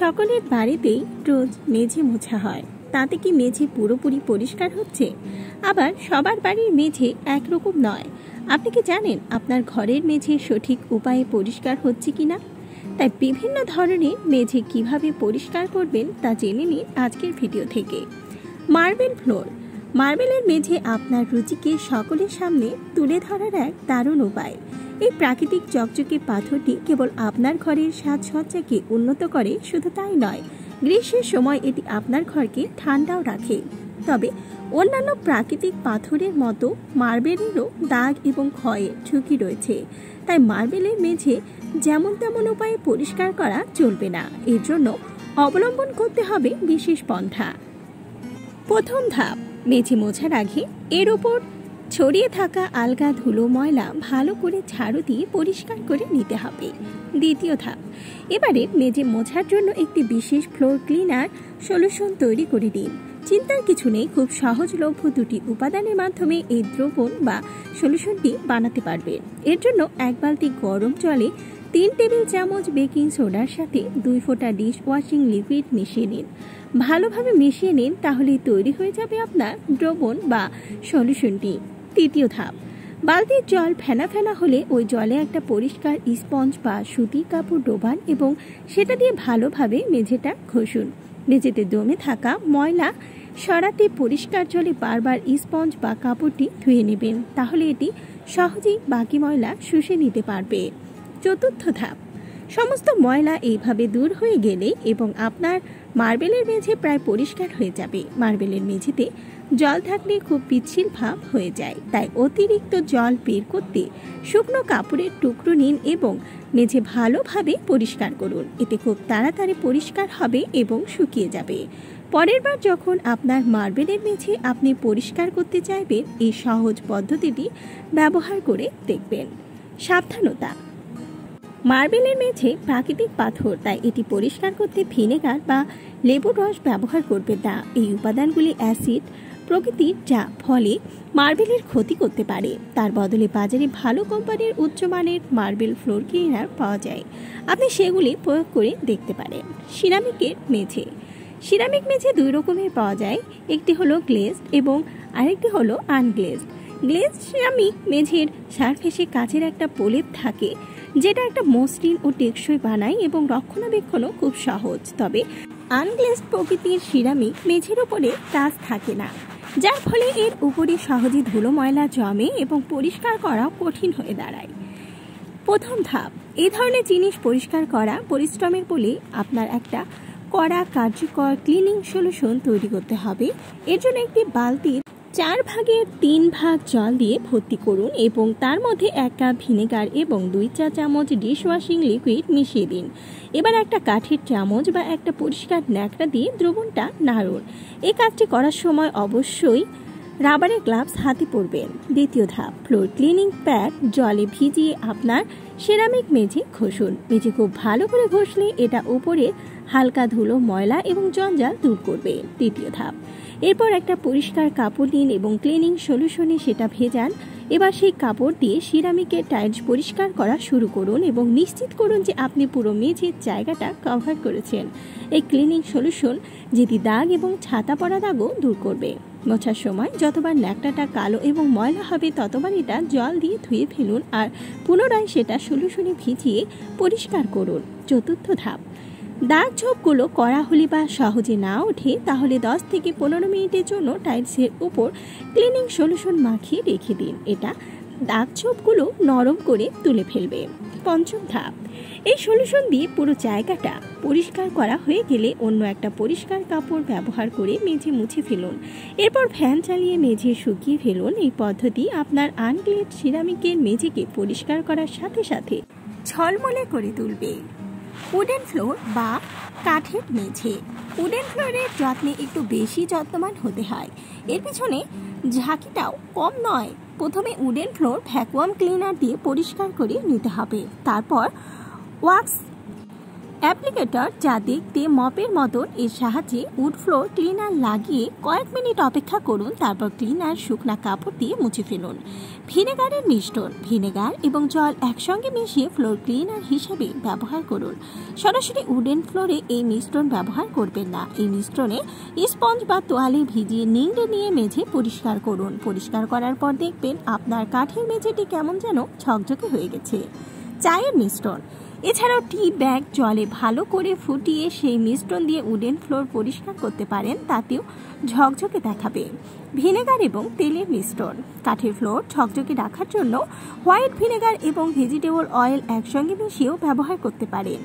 সকলের বাড়িতেই রোজ মেঝে মোছা হয়। তাতে কি মেঝে পুরোপুরি পরিষ্কার হচ্ছে? আবার সবার বাড়ির মেঝে একরকম নয়। আপনি কি জানেন আপনার ঘরের মেঝে সঠিক উপায়ে পরিষ্কার হচ্ছে কি না তাই বিভিন্ন ধরনের মেঝে কীভাবে পরিষ্কার করবেন তা জেনে নিন আজকের ভিডিও থেকে। মার্বেল ফ্লোর মার্বেলের মেঝে আপনার রুচিকে সকলের সামনে তুলে ধরার এক দারুণ উপায়। এই প্রাকৃতিক চকচকে পাথরটি কেবল আপনার ঘরের সাজসজ্জাকে উন্নত করে, শুধু তাই নয়, গ্রীষ্মের সময় এটি আপনার ঘরকে ঠান্ডাও রাখে। তবে অন্যান্য প্রাকৃতিক পাথরের মতো মার্বেলেরও দাগ এবং ক্ষয়ের ঝুঁকি রয়েছে। তাই মার্বেলের মেঝে যেমন তেমন উপায়ে পরিষ্কার করা চলবে না। এর জন্য অবলম্বন করতে হবে বিশেষ পন্থা। প্রথম ধাপ মেঝে মোছার আগে এর ওপর ছড়িয়ে থাকা আলগা ধুলো ময়লা ভালো করে ঝাড়ু দিয়ে পরিষ্কার করে নিতে হবে। দ্বিতীয় ধাপ, এবারে মেঝে মোছার জন্য একটি বিশেষ ফ্লোর ক্লিনার সলিউশন তৈরি করে দিন। চিন্তার কিছু নেই, খুব সহজলভ্য দুটি উপাদানের মাধ্যমে এই দ্রবণ বা সলিউশনটি বানাতে পারবেন এর জন্য এক বালতি গরম জলে তিন টেবিল চামচ বেকিং সোডার সাথে দুই ফোঁটা ডিশ ওয়াশিং লিকুইড মিশিয়ে নিন। ভালোভাবে মিশিয়ে নিন তাহলে তৈরি হয়ে যাবে আপনার দ্রবণ বা সলিউশনটি। তৃতীয় ধাপ, বালতির জল ফেনা ফেনা হলে ওই জলে একটা পরিষ্কার স্পঞ্জ বা সুতির কাপড় ডোবান এবং সেটা দিয়ে ভালোভাবে মেঝেটা ঘষুন। মেঝেতে দমে থাকা ময়লা সরাতে পরিষ্কার জলে বারবার স্পঞ্জ বা কাপড়টি ধুয়ে নেবেন, তাহলে এটি সহজেই বাকি ময়লা শুষে নিতে পারবে। চতুর্থ ধাপ সমস্ত ময়লা এইভাবে দূর হয়ে গেলে এবং আপনার মার্বেলের মেঝে প্রায় পরিষ্কার হয়ে যাবে। মার্বেলের মেঝেতে জল থাকলে খুব পিচ্ছিল ভাব হয়ে যায়। তাই অতিরিক্ত জল বের করতে শুকনো কাপড়ের টুকরো নিন এবং মেঝে ভালোভাবে পরিষ্কার করুন। এতে খুব তাড়াতাড়ি পরিষ্কার হবে এবং শুকিয়ে যাবে। পরের বার যখন আপনার মার্বেলের মেঝে আপনি পরিষ্কার করতে চাইবেন, এই সহজ পদ্ধতিটি ব্যবহার করে দেখবেন। সাবধানতা। মার্বেলের মেঝে প্রাকৃতিক পাথর, তাই এটি পরিষ্কার করতে ভিনেগার বা লেবুর রস ব্যবহার করবে না। এই উপাদানগুলি অ্যাসিড, প্রকৃতির, যা ফলে মার্বেলের ক্ষতি করতে পারে। তার বদলে বাজারে ভালো কোম্পানির উচ্চমানের মার্বেল ফ্লোর ক্লিনার পাওয়া যায়। আপনি সেগুলি প্রয়োগ করে দেখতে পারেন। সিরামিকের মেঝে। সিরামিক মেঝে দুই রকমের পাওয়া যায়। একটি হলো গ্লেজড এবং আরেকটি হলো আনগ্লেজড। গ্লেজ সিরামিক মেঝের সারফেসে কাচের একটা প্রলেপ থাকে। যেটা একটা মসৃণ ও টেকসই বানায় এবং রক্ষণাবেক্ষণও খুব সহজ। তবে আনগ্লেসড প্রকৃতির সিরামিক মেঝের উপরে টাচ থাকে না, যার ফলে এর উপরে সহজে ধুলো ময়লা জমে এবং পরিষ্কার করা কঠিন হয়ে দাঁড়ায়। প্রথম ধাপ এই ধরনের জিনিস পরিষ্কার করা পরিশ্রমের বলে আপনার একটা কড়া কার্যকর ক্লিনিং সলিউশন তৈরি করতে হবে। এর জন্য একটি বালতির চার ভাগে তিন ভাগ জল দিয়ে ভর্তি করুন এবং তার মধ্যে এক কাপ ভিনেগার এবং দুই চা চামচ ডিশ ওয়াশিং লিকুইড মিশিয়ে দিন। এবার একটা কাঠের চামচ বা একটা পরিষ্কার ন্যাকড়া দিয়ে দ্রবণটা নাড়ুন। এই কাজটি করার সময় অবশ্যই রাবারের গ্লাভস হাতে পরবেন। দ্বিতীয় ধাপ, ফ্লোর ক্লিনিং প্যাড জলে ভিজিয়ে আপনার সেরামিক মেঝে ঘষুন। মেঝে খুব ভালো করে ঘষলে এটা উপরে হালকা ধুলো, ময়লা এবং জঞ্জাল দূর করবে। তৃতীয় ধাপ এরপর একটা পরিষ্কার কাপড় নিন এবং ক্লিনিং সলিউশনে সেটা ভেজান। এবার সেই কাপড় দিয়ে সিরামিকের টাইলস পরিষ্কার করা শুরু করুন এবং নিশ্চিত করুন যে আপনি পুরো মেঝের জায়গাটা কভার করেছেন। এই ক্লিনিং সলিউশন যেটি দাগ এবং ছাতা পড়া দাগও দূর করবে। মোছার সময় যতবার ন্যাকটাটা কালো এবং ময়লা হবে ততবার এটা জল দিয়ে ধুয়ে ফেলুন আর পুনরায় সেটা সলিউশনে ভিজিয়ে পরিষ্কার করুন। চতুর্থ ধাপ। দাগ ছোপগুলো করা হলে বা সহজে না ওঠে, তাহলে দশ থেকে পনেরো মিনিটের জন্য টাইলসের উপর ক্লিনিং সলিউশন মাখিয়ে রেখে দিন। এটা দাগ ছোপগুলো নরম করে তুলে ফেলবে। পঞ্চম ধাপ। এই সলিউশন দিয়ে পুরো জায়গাটা পরিষ্কার করা হয়ে গেলে অন্য একটা পরিষ্কার কাপড় ব্যবহার করে মেঝে মুছে ফেলুন। এরপর ফ্যান চালিয়ে মেঝে শুকিয়ে ফেলুন। এই পদ্ধতি আপনার আনগ্লেড সিরামিকের মেঝেকে পরিষ্কার করার সাথে সাথে ছলমলে করে তুলবে। উডেন ফ্লোর বা কাঠের মেঝে। উডেন ফ্লোরের যত্নে একটু বেশি যত্নবান হতে হয়। এর পিছনে ঝাঁকিটাও কম নয়। প্রথমে উডেন ফ্লোর ভ্যাকুয়াম ক্লিনার দিয়ে পরিষ্কার করে নিতে হবে। তারপর ওয়াক্স অ্যাপ্লিকেটর যা দেখতে মপের মতন, এর সাহায্যে উড ফ্লোর ক্লিনার লাগিয়ে কয়েক মিনিট অপেক্ষা করুন, তারপর ক্লিনার শুকনা কাপড় দিয়ে মুছে ফেলুন। ভিনেগারের মিশ্রণ ভিনেগার এবং জল একসঙ্গে মিশিয়ে ফ্লোর ক্লিনার হিসেবে ব্যবহার করুন। সরাসরি উডেন ফ্লোরে এই মিশ্রণ ব্যবহার করবেন না। এই মিশ্রণে স্পঞ্জ বা তোয়ালে ভিজিয়ে নিংড়ে নিয়ে মেঝে পরিষ্কার করুন। পরিষ্কার করার পর দেখবেন আপনার কাঠের মেঝেটি কেমন যেন ঝকঝকে হয়ে গেছে। চায়ের মিশ্রণ এছাড়াও টি ব্যাগ জলে ভালো করে ফুটিয়ে সেই মিশ্রণ দিয়ে উডেন ফ্লোর পরিষ্কার করতে পারেন, তাতেও ঝকঝকে দেখাবে। ভিনেগার এবং তেলের মিশ্রণ কাঠের ফ্লোর ঝকঝকে রাখার জন্য হোয়াইট ভিনেগার এবং ভেজিটেবল অয়েল একসঙ্গে মিশিয়েও ব্যবহার করতে পারেন।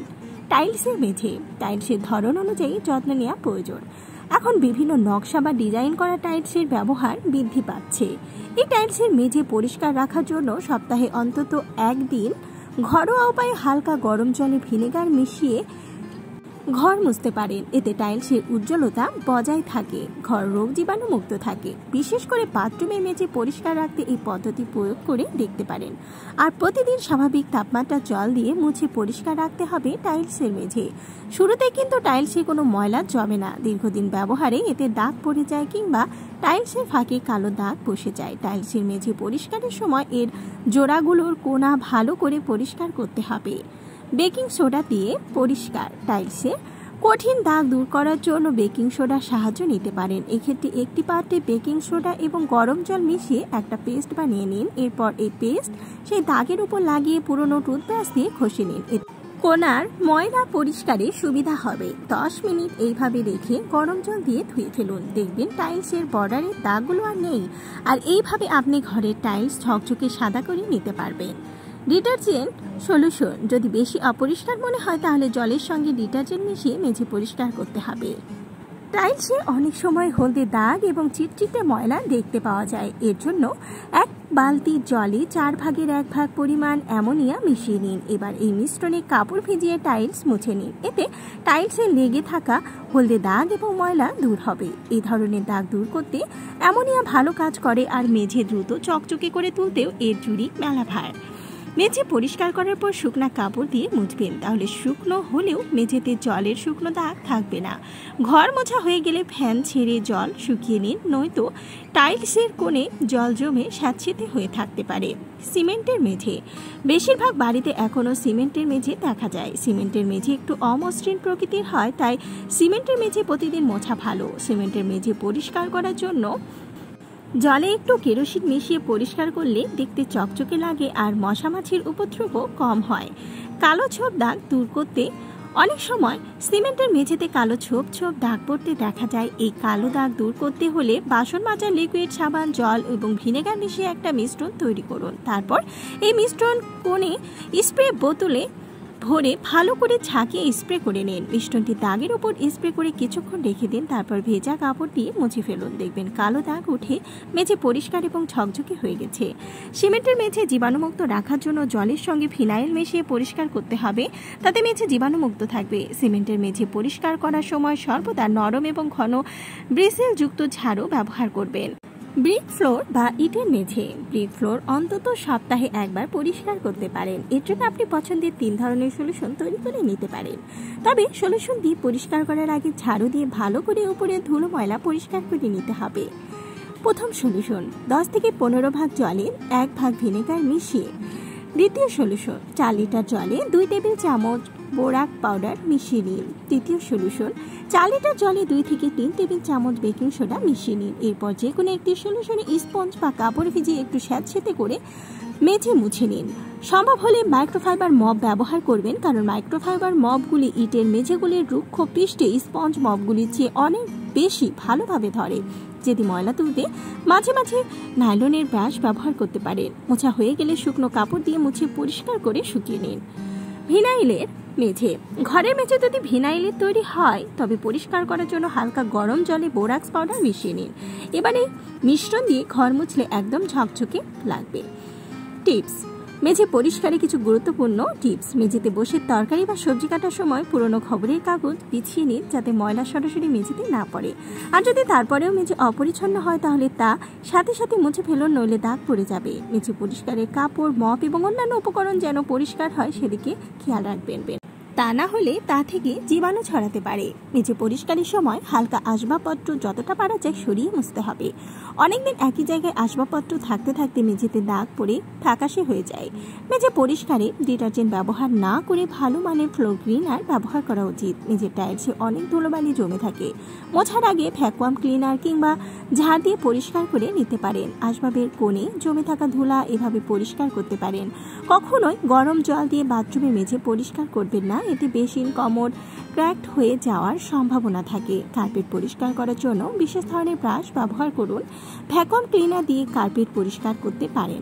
টাইলসের মেঝে। টাইলসের ধরন অনুযায়ী যত্ন নেওয়া প্রয়োজন। এখন বিভিন্ন নকশা বা ডিজাইন করা টাইলসের ব্যবহার বৃদ্ধি পাচ্ছে। এই টাইলসের মেঝে পরিষ্কার রাখার জন্য সপ্তাহে অন্তত একদিন ঘরোয়া উপায়ে হালকা গরম জলে ভিনেগার মিশিয়ে ঘর মুছতে পারেন। এতে টাইলসের উজ্জ্বলতা বজায় থাকে। ঘর রোগ জীবাণু মুক্ত থাকে। বিশেষ করে বাথরুমে মেঝে পরিষ্কার রাখতে এই পদ্ধতি প্রয়োগ করে দেখতে পারেন। আর প্রতিদিন স্বাভাবিক তাপমাত্রা জল দিয়ে মুছে পরিষ্কার রাখতে হবে টাইলসের মেঝে। শুরুতে কিন্তু টাইলসে কোনো ময়লা জমে না। দীর্ঘদিন ব্যবহারে এতে দাগ পড়ে যায় কিংবা টাইলসের ফাঁকে কালো দাগ বসে যায়। টাইলসের মেঝে পরিষ্কারের সময় এর জোড়াগুলোর কোনা ভালো করে পরিষ্কার করতে হবে। বেকিং সোডা দিয়ে পরিষ্কার টাইলসে কঠিন দাগ দূর করার জন্য বেকিং সোডা সাহায্য নিতে পারেন। এক্ষেত্রে একটি পাত্রে বেকিং সোডা এবং গরম জল মিশিয়ে একটা পেস্ট বানিয়ে নিন। এরপর এই পেস্ট সেই দাগের উপর লাগিয়ে পুরনো টুথব্রাশ দিয়ে ঘষে নিন। কোনার ময়লা পরিষ্কারে সুবিধা হবে। দশ মিনিট এইভাবে রেখে গরম জল দিয়ে ধুয়ে ফেলুন। দেখবেন টাইলসের বর্ডারের দাগগুলো আর নেই। আর এইভাবে আপনি ঘরের টাইলস ঝকঝকে সাদা করে নিতে পারবেন। ডিটারজেন্ট সলিউশন যদি বেশি অপরিষ্কার মনে হয়, তাহলে জলের সঙ্গে ডিটারজেন্ট মিশিয়ে মেঝে পরিষ্কার করতে হবে। টাইলসে অনেক সময় হলদে দাগ এবং চিটচিটে ময়লা দেখতে পাওয়া যায়। এর জন্য এক বালতি জলে চার ভাগের এক ভাগ পরিমাণ অ্যামোনিয়া মিশিয়ে নিন। এবার এই মিশ্রণে কাপড় ভিজিয়ে টাইলস মুছে নিন। এতে টাইলসে লেগে থাকা হলদে দাগ এবং ময়লা দূর হবে। এই ধরনের দাগ দূর করতে অ্যামোনিয়া ভালো কাজ করে আর মেঝে দ্রুত চকচকে করে তুলতেও এর জুড়ি মেলা ভার মেঝে পরিষ্কার করার পর শুকনা কাপড় দিয়ে মুছবেন। তাহলে শুকনো হলেও মেঝেতে জলের শুকনো দাগ থাকবে না। ঘর মোছা হয়ে গেলে ফ্যান ছেড়ে জল শুকিয়ে নিন, নয়তো টাইলসের কোণে জল জমে স্যাঁতসেতে হয়ে থাকতে পারে। সিমেন্টের মেঝে। বেশিরভাগ বাড়িতে এখনও সিমেন্টের মেঝে দেখা যায়। সিমেন্টের মেঝে একটু অমসৃণ প্রকৃতির হয়, তাই সিমেন্টের মেঝে প্রতিদিন মোছা ভালো। সিমেন্টের মেঝে পরিষ্কার করার জন্য জলে একটু কেরোসিন মিশিয়ে পরিষ্কার করলে দেখতে চকচকে লাগে আর মশামাছির উপদ্রবও কম হয়। কালো ছোপ দাগ দূর করতে অনেক সময় সিমেন্টের মেঝেতে কালো ছোপ ছোপ দাগ পড়তে দেখা যায়। এই কালো দাগ দূর করতে হলে বাসন মাজার লিকুইড সাবান, জল এবং ভিনেগার মিশিয়ে একটা মিশ্রণ তৈরি করুন। তারপর এই মিশ্রণ কোণে স্প্রে বোতলে ভরে ভালো করে ছাঁকিয়ে স্প্রে করে নিন। মিষ্টনটি দাগের ওপর স্প্রে করে কিছুক্ষণ রেখে দিন, তারপর ভেজা কাপড় দিয়ে মুছে ফেলুন। দেখবেন কালো দাগ উঠে মেঝে পরিষ্কার এবং ঝকঝকে হয়ে গেছে। সিমেন্টের মেঝে জীবাণুমুক্ত রাখার জন্য জলের সঙ্গে ফিনাইল মিশিয়ে পরিষ্কার করতে হবে। তাতে মেঝে জীবাণুমুক্ত থাকবে। সিমেন্টের মেঝে পরিষ্কার করার সময় সর্বদা নরম এবং ঘন ব্রিসেলযুক্ত ঝাড়ু ব্যবহার করবেন। ব্রিক ফ্লোর বা ইটের মেঝে। ব্রিক ফ্লোর অন্তত সপ্তাহে একবার পরিষ্কার করতে পারেন। এর জন্য আপনি পছন্দের তিন ধরনের সলিউশন তৈরি করে নিতে পারেন। তবে সলিউশন দিয়ে পরিষ্কার করার আগে ঝাড়ু দিয়ে ভালো করে উপরে ধুলো ময়লা পরিষ্কার করে নিতে হবে। প্রথম সলিউশন দশ থেকে পনেরো ভাগ জলে এক ভাগ ভিনেগার মিশিয়ে। দ্বিতীয় সলিউশন চার লিটার জলে দুই টেবিল চামচ বোরাক পাউডার মিশিয়ে নিন। তৃতীয় সলিউশন চার লিটার জলে দুই থেকে তিন টেবিল চামচ বেকিং সোডা মিশিয়ে নিন। এরপর যে কোনো একটি সলিউশনে স্পঞ্জ বা কাপড় ভিজিয়ে একটু স্যাঁতসেতে করে মেঝে মুছে নিন। সম্ভব হলে মাইক্রোফাইবার মব ব্যবহার করবেন, কারণ মাইক্রোফাইবার মবগুলি ইটের মেঝেগুলির রুক্ষ পৃষ্ঠে স্পঞ্জ মবগুলির চেয়ে অনেক বেশি ভালোভাবে ধরে। যদি ময়লা তুলতে মাঝে মাঝে নাইলনের ব্রাশ ব্যবহার করতে পারেন। মোছা হয়ে গেলে শুকনো কাপড় দিয়ে মুছে পরিষ্কার করে শুকিয়ে নিন। ভিনাইলের মেঝে ঘরের মেঝে যদি ভিনাইলের তৈরি হয়, তবে পরিষ্কার করার জন্য হালকা গরম জলে বোরাক্স পাউডার মিশিয়ে নিন। এবারে মিশ্রণ দিয়ে ঘর মুছলে একদম ঝকঝকে লাগবে। টিপস। মেঝে পরিষ্কারে কিছু গুরুত্বপূর্ণ টিপস। মেঝেতে বসে তরকারি বা সবজি কাটার সময় পুরনো খবরের কাগজ বিছিয়ে নিন যাতে ময়লা সরাসরি মেঝেতে না পড়ে। আর যদি তারপরেও মেঝে অপরিচ্ছন্ন হয়, তাহলে তা সাথে সাথে মুছে ফেলুন, নইলে দাগ পড়ে যাবে। মেঝে পরিষ্কারের কাপড়, মপ এবং অন্যান্য উপকরণ যেন পরিষ্কার হয়, সেদিকে খেয়াল রাখবেন তা না হলে তা থেকে জীবাণু ছড়াতে পারে। মেঝে পরিষ্কারের সময় হালকা আসবাবপত্র যতটা পারা যায় সরিয়ে মুছতে হবে। অনেকদিন একই জায়গায় আসবাবপত্র থাকতে থাকতে মেঝেতে দাগ পড়ে ফ্যাকাশে হয়ে যায়। মেঝে পরিষ্কারে ডিটারজেন্ট ব্যবহার না করে ভালো মানের ফ্লোর ক্লিনার ব্যবহার করা উচিত। মেঝের টায়ার্সে অনেক ধুলোবালি জমে থাকে। মোছার আগে ভ্যাকুয়াম ক্লিনার কিংবা ঝাড় দিয়ে পরিষ্কার করে নিতে পারেন। আসবাবের কোণে জমে থাকা ধুলা এভাবে পরিষ্কার করতে পারেন। কখনোই গরম জল দিয়ে বাথরুমে মেঝে পরিষ্কার করবেন না এতে বেশি কমর ক্র্যাকড হয়ে যাওয়ার সম্ভাবনা থাকে। কার্পেট পরিষ্কার করার জন্য বিশেষ ধরনের ব্রাশ ব্যবহার করুন। ভ্যাকুয়াম ক্লিনার দিয়ে কার্পেট পরিষ্কার করতে পারেন।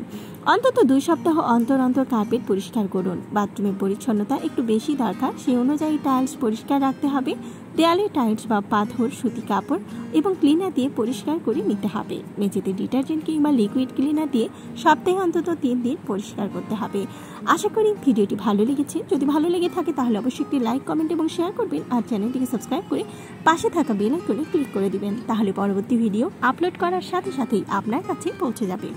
অন্তত দুই সপ্তাহ অন্তর অন্তর কার্পেট পরিষ্কার করুন। বাথরুমের পরিচ্ছন্নতা একটু বেশি দরকার, সেই অনুযায়ী টাইলস পরিষ্কার রাখতে হবে। দেয়ালে টাইলস বা পাথর, সুতি কাপড় এবং ক্লিনার দিয়ে পরিষ্কার করে নিতে হবে। মেঝেতে ডিটারজেন্ট কিংবা লিকুইড ক্লিনার দিয়ে সপ্তাহে অন্তত তিন দিন পরিষ্কার করতে হবে। আশা করি ভিডিওটি ভালো লেগেছে। যদি ভালো লেগে থাকে তাহলে অবশ্যই একটি লাইক, কমেন্ট এবং শেয়ার করবেন আর চ্যানেলটিকে সাবস্ক্রাইব করে পাশে থাকা বেল আইকনে ক্লিক করে দিবেন। তাহলে পরবর্তী ভিডিও আপলোড করার সাথে সাথেই আপনার কাছে পৌঁছে যাবে।